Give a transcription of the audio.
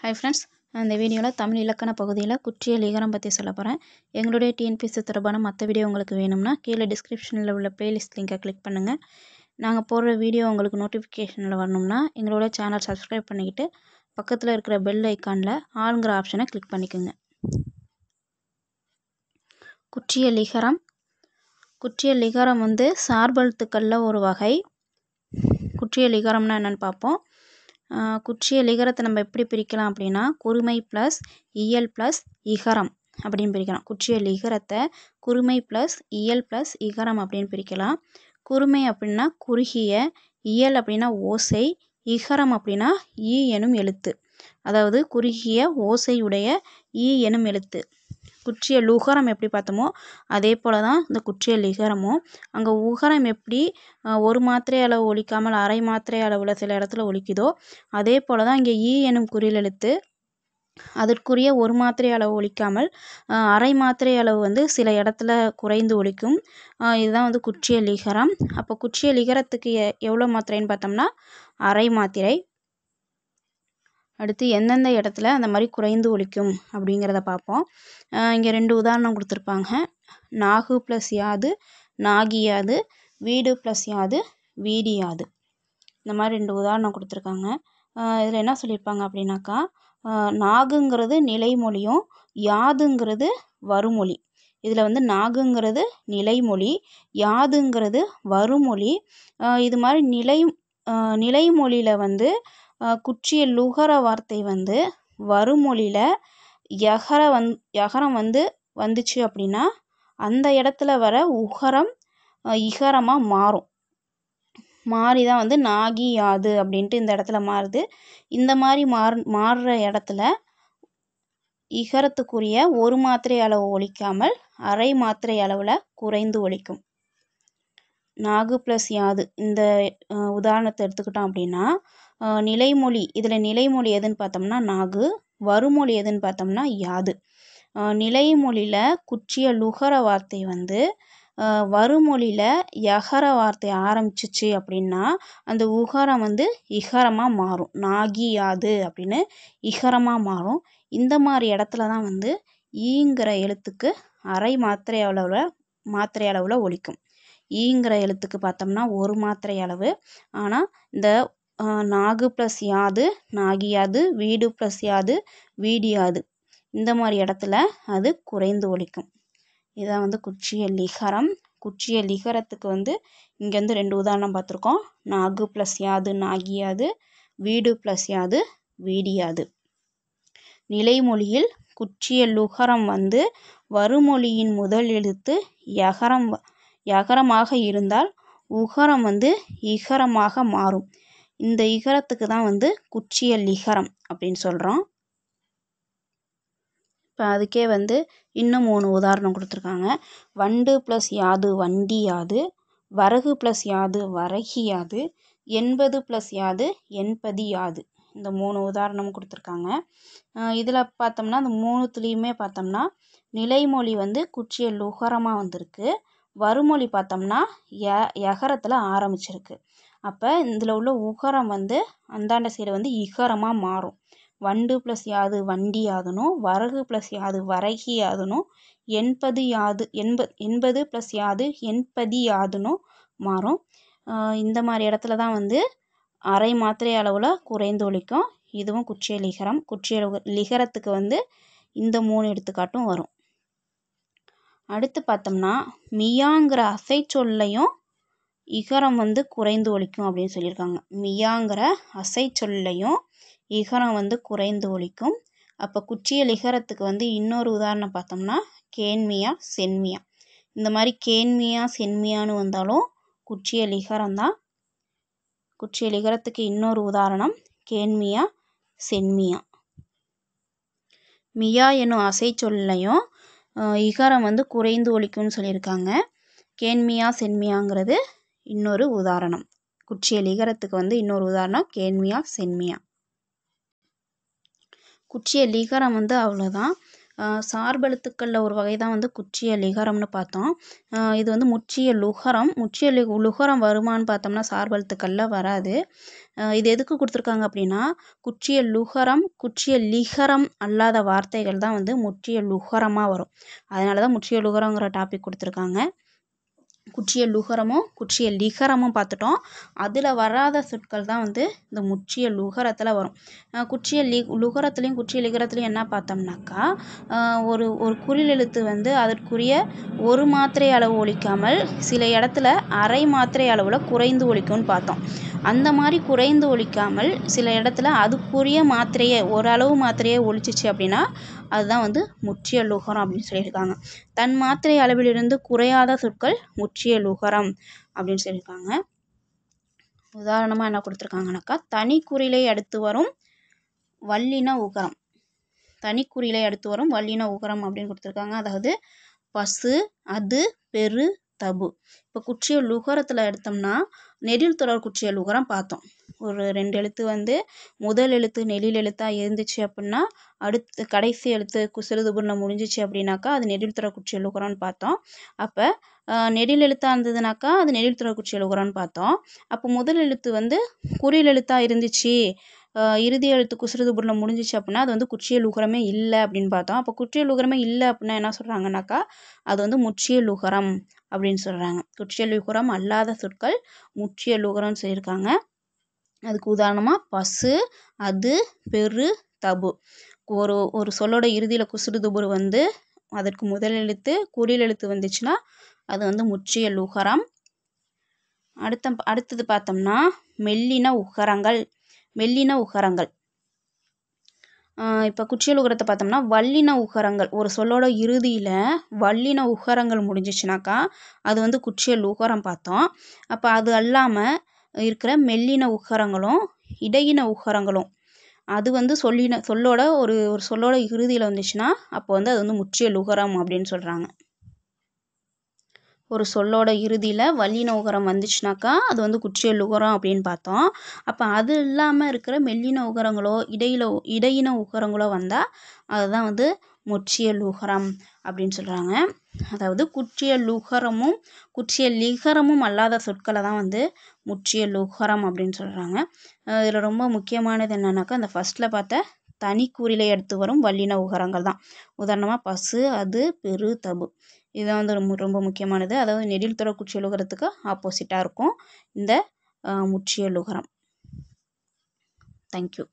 Hi friends இந்த வீடியோவில் தமிழ் இலக்கண பகுதியில் குற்றியல் லிகரம் பற்றி சொல்ல போகிறேன் எங்களுடைய டிஎன்பிசி தொடர்பான மற்ற வீடியோ உங்களுக்கு வேணும்னா கீழே டிஸ்கிரிப்ஷனில் உள்ள பிளேலிஸ்ட் லிங்கை கிளிக் பண்ணுங்கள் நாங்கள் போடுற வீடியோ உங்களுக்கு நோட்டிஃபிகேஷனில் வரணும்னா எங்களோட சேனல் சப்ஸ்கிரைப் பண்ணிக்கிட்டு பக்கத்தில் இருக்கிற பெல் ஐக்கானில் ஆளுங்கிற ஆப்ஷனை கிளிக் பண்ணிக்கோங்க. குற்றியல் லிகரம். குற்றியல் லிகரம் வந்து சார்பெழுத்துக்களில் ஒரு வகை. குற்றியல் லிகரம்னா என்னென்னு பார்ப்போம். குற்றிய லிகரத்தை நம்ம எப்படி பிரிக்கலாம் அப்படின்னா குறுமை ப்ளஸ் இயல் ப்ளஸ் இகரம் அப்படின்னு பிரிக்கலாம். குற்றிய லிகரத்தை குறுமை ப்ளஸ் இயல் ப்ளஸ் இகரம் அப்படின்னு பிரிக்கலாம். குறுமை அப்படின்னா குறுகிய இயல் அப்படின்னா ஓசை இகரம் அப்படின்னா ஈ எனும் எழுத்து. அதாவது குறுகிய ஓசையுடைய ஈ எனும் எழுத்து. குற்றிய லுகரம் எப்படி பார்த்தோமோ அதே போல் தான் இந்த குற்றிய லிகரமும். அங்கே உகரம் எப்படி ஒரு மாத்திரை அளவு ஒழிக்காமல் அரை மாத்திரை அளவில் சில இடத்துல ஒழிக்குதோ அதே போல் தான் இங்கே ஈ எனும் குறில் எழுத்து அதற்குரிய ஒரு மாத்திரை அளவு ஒழிக்காமல் அரை மாத்திரை அளவு வந்து சில இடத்துல குறைந்து ஒழிக்கும் இதுதான் வந்து குற்றிய லிகரம். அப்போ குற்றிய லிகரத்துக்கு எ எவ்வளோ மாத்திரைன்னு பார்த்தோம்னா அரை மாத்திரை. அடுத்து எந்தெந்த இடத்துல அந்த மாதிரி குறைந்து ஒழிக்கும் அப்படிங்கிறத பார்ப்போம். இங்கே ரெண்டு உதாரணம் கொடுத்துருப்பாங்க. நாகு ப்ளஸ் யாது நாகியாது வீடு ப்ளஸ் யாது வீடியாது இந்த மாதிரி ரெண்டு உதாரணம் கொடுத்துருக்காங்க. இதில் என்ன சொல்லியிருப்பாங்க அப்படின்னாக்கா நாகுங்கிறது நிலைமொழியும் யாதுங்கிறது வருமொழி. இதில் வந்து நாகுங்கிறது நிலைமொழி யாதுங்கிறது வருமொழி. இது மாதிரி நிலை நிலைமொழியில் வந்து குற்றிய லுகர வார்த்தை வந்து வருமொழியில் யகர வந் யகரம் வந்து வந்துச்சு அப்படின்னா அந்த இடத்துல வர உகரம் இகரமாக மாறும். மாறி தான் வந்து நாகி யாது அப்படின்ட்டு இந்த இடத்துல மாறுது. இந்த மாதிரி மாறு மாறுற இடத்துல இகரத்துக்குரிய ஒரு மாத்திரை அளவு ஒழிக்காமல் அரை மாத்திரை அளவில் குறைந்து ஒழிக்கும். நாகு ப்ளஸ் யாது. இந்த உதாரணத்தை எடுத்துக்கிட்டோம் அப்படின்னா நிலைமொழி. இதில் நிலைமொழி எதுன்னு பார்த்தோம்னா நாகு. வருமொழி எதுன்னு பார்த்தோம்னா யாது. நிலைமொழியில் குற்றிய லுகர வார்த்தை வந்து வருமொழியில் யகர வார்த்தை ஆரம்பிச்சிச்சு அப்படின்னா அந்த உகரம் வந்து இகரமாக மாறும். நாகி யாது அப்படின்னு இகரமாக மாறும். இந்த மாதிரி இடத்துல தான் வந்து ஈங்கிற எழுத்துக்கு அரை மாத்திரை அளவில் மாத்திரை அளவில் ஒழிக்கும் ஈங்கிற எழுத்துக்கு பார்த்தோம்னா ஒரு மாத்திரை அளவு. ஆனால் இந்த நாகு ப்ளஸ் யாது நாகியாது வீடு ப்ளஸ் யாது வீடியாது இந்த மாதிரி இடத்துல அது குறைந்து ஒழிக்கும் இதான் வந்து குச்சிய லிகரம். குச்சிய லிகரத்துக்கு வந்து இங்கே வந்து ரெண்டு உதாரணம் பார்த்துருக்கோம். நாகு ப்ளஸ் யாது நாகியாது வீடு ப்ளஸ் யாது வீடியாது நிலைமொழியில் குச்சிய லுகரம் வந்து வருமொழியின் முதல் எழுத்து யகரம் யகரமாக இருந்தால் உகரம் வந்து இகரமாக மாறும். இந்த இகரத்துக்கு தான் வந்து குச்சிய லிகரம் அப்படின்னு சொல்கிறோம் இப்போ அதுக்கே வந்து இன்னும் மூணு உதாரணம் கொடுத்துருக்காங்க. வண்டு ப்ளஸ் யாது வண்டி யாது வரகு ப்ளஸ் யாது வரகி யாது எண்பது ப்ளஸ் யாது எண்பதி யாது. இந்த மூணு உதாரணம் கொடுத்துருக்காங்க. இதில் பார்த்தோம்னா அந்த மூணுத்துலேயுமே பார்த்தோம்னா நிலைமொழி வந்து குச்சிய லுகரமாக வந்திருக்கு. வருமொழி பார்த்தோம்னா ய எகரத்தில் ஆரம்பிச்சிருக்கு. அப்போ இதில் உள்ள உகரம் வந்து அந்தாண்ட சைடு வந்து இகரமாக மாறும். வண்டு ப்ளஸ் யாது வண்டி யாதுனும் வரகு ப்ளஸ் யாது வரகி யாதுனும் எண்பது யாது எண்ப எண்பது ப்ளஸ் யாது எண்பதி யாதுனும் மாறும். இந்த மாதிரி இடத்துல தான் வந்து அரை மாத்திரை அளவில் குறைந்து ஒழிக்கும். இதுவும் குற்றிய லிகரம் குற்றிய லிகரத்துக்கு வந்து இந்த மூணு எடுத்துக்காட்டும் வரும். அடுத்து பார்த்தோம்னா மியாங்கிற அசை சொல்லையும் இகரம் வந்து குறைந்து ஒழிக்கும் அப்படின்னு சொல்லியிருக்காங்க. மியாங்கிற அசை சொல்லையும் இகரம் வந்து குறைந்து ஒழிக்கும் அப்போ குற்றிய லிகரத்துக்கு வந்து இன்னொரு உதாரணம் பார்த்தோம்னா கேன்மியா சென்மியா இந்த மாதிரி கேன்மியா சென்மியான்னு வந்தாலும் குற்றிய லிகரம் தான். குற்றிய லிகரத்துக்கு இன்னொரு உதாரணம் கேன்மியா சென்மியா மியா எனும் அசை சொல்லையும் இகாரம் வந்து குறைந்து ஒழிக்கும்னு சொல்லியிருக்காங்க. கேன்மியா சென்மியாங்கிறது இன்னொரு உதாரணம். குற்றியல் லிகரத்துக்கு வந்து இன்னொரு உதாரணம் கேன்மியா சென்மியா குற்றியல் லிகரம் வந்து அவ்வளோதான் சார்பெழுத்துக்களில் ஒரு வகை தான் வந்து குற்றிய லிகரம்னு பார்த்தோம். இது வந்து முற்றிய லுகரம். முற்றிய லி லுகரம் வருமான்னு பார்த்தோம்னா சார்பெழுத்துக்களில் வராது. இது எதுக்கு கொடுத்துருக்காங்க அப்படின்னா குற்றிய லுகரம் குற்றிய லிகரம் அல்லாத வார்த்தைகள் தான் வந்து முற்றிய லுகரமாக வரும். அதனால தான் முற்றிய லுகரங்கிற டாபிக் கொடுத்துருக்காங்க. குற்றிய லுகரமும் குற்றிய லிகரமும் பார்த்துட்டோம். அதில் வராத சொற்கள் தான் வந்து இந்த முற்றிய லுகரத்தில் வரும். குற்றிய லி லுகரத்துலேயும் குற்றிய லிகரத்துலேயும் என்ன பார்த்தோம்னாக்கா ஒரு ஒரு குறில் எழுத்து வந்து அதற்குரிய ஒரு மாத்திரை அளவு ஒழிக்காமல் சில இடத்துல அரை மாத்திரை அளவில் குறைந்து ஒழிக்கும்னு பார்த்தோம். அந்த மாதிரி குறைந்து ஒழிக்காமல் சில இடத்துல அதுக்குரிய மாத்திரையை ஓரளவு மாத்திரையை ஒழிச்சிச்சு அப்படின்னா அதுதான் வந்து முற்றிய லுகரம் அப்படின்னு சொல்லியிருக்காங்க. தன் மாத்திரை அளவிலிருந்து குறையாத சொற்கள் முற்றிய லுகரம் அப்படின்னு சொல்லியிருக்காங்க. உதாரணமாக என்ன கொடுத்துருக்காங்கனாக்கா தனி தனிக்குறிலை அடுத்து வரும் வல்லின உகரம். தனிக்குறிலை அடுத்து வரும் வல்லின உகரம் அப்படின்னு கொடுத்துருக்காங்க. அதாவது பசு அது பெரு தபு. இப்போ குற்றிய லுகரத்தில் எடுத்தோம்னா நெடில் தொடர் குற்றிய உகரம் பார்த்தோம். ஒரு ரெண்டு எழுத்து வந்து முதல் எழுத்து நெடில் எழுத்தாக இருந்துச்சு அப்படின்னா அடுத்து கடைசி எழுத்து குசிறுதுபுர்ணம் முடிஞ்சிச்சு அப்படின்னாக்கா அது நெடில் தொடர் குற்றிய உகரம்னு பார்த்தோம். அப்போ நெடில் எழுத்தாக இருந்ததுனாக்கா அது நெடில் தொடர் குற்றிய உகரம்னு பார்த்தோம். அப்போ முதல் எழுத்து வந்து குறியல் எழுத்தாக இருந்துச்சு. இறுதி எழுத்து குசிறுதுபுர்ணம் முடிஞ்சிச்சு அப்படின்னா அது வந்து குற்றிய லுகரமே இல்லை அப்படின்னு பார்த்தோம். அப்போ குற்றிய லுகரமே இல்லை அப்படின்னா என்ன சொல்கிறாங்கனாக்கா அது வந்து முற்றிய லுகரம் அப்படின்னு சொல்கிறாங்க குற்றிய லுகரம் அல்லாத சொற்கள் முற்றிய லுகரம்னு சொல்லியிருக்காங்க. அதுக்கு உதாரணமாக பசு அது பெரு தபு. ஒரு ஒரு சொல்லோட இறுதியில் குசுறுதுபுரு வந்து அதற்கு முதல் எழுத்து குறில் எழுத்து வந்துச்சுன்னா அது வந்து முற்றிய லுகரம் அடுத்த அடுத்தது பார்த்தோம்னா மெல்லின உகரங்கள். மெல்லின உகரங்கள். இப்போ குற்றியல் உகரத்தை பார்த்தோம்னா வல்லின உகரங்கள். ஒரு சொல்லோட இறுதியில் வல்லின உகரங்கள் முடிஞ்சிச்சுனாக்கா அது வந்து குற்றியல் உகரம் பார்த்தோம். அப்போ அது அல்லாமல் இருக்கிற மெல்லின உகரங்களும் இடையின உகரங்களும். அது வந்து சொல்லின சொல்லோட ஒரு ஒரு சொல்லோட இறுதியில் வந்துச்சுன்னா அப்போ வந்து அது வந்து முற்றிய லுகரம் அப்படின்னு சொல்கிறாங்க ஒரு சொல்லோட இறுதியில் வல்லின உகரம் வந்துச்சுனாக்கா அது வந்து குற்றிய லுகரம் அப்படின்னு பார்த்தோம். அப்போ அது இல்லாமல் இருக்கிற மெல்லின உகரங்களோ இடையில இடையின உகரங்களோ வந்தால் அதுதான் வந்து முற்றிய உகரம் அப்படின்னு சொல்கிறாங்க அதாவது குற்றிய லுகரமும் குற்றிய லிகரமும் அல்லாத சொற்களை தான் வந்து முற்றிய லுகரம் அப்படின்னு சொல்கிறாங்க இதில் ரொம்ப முக்கியமானது என்னன்னாக்கா அந்த ஃபஸ்ட்டில் பார்த்த தனிக்கூறிலே எடுத்து வரும் வல்லின உகரங்கள் தான். உதாரணமாக பசு அது பெரு தபு. இதுதான் வந்து ரொம்ப ரொம்ப முக்கியமானது. அதாவது நெடில் தொடர் குற்றிய லுகரத்துக்கு ஆப்போசிட்டாக இருக்கும். இந்த முற்றிய லுகரம் தேங்க்யூ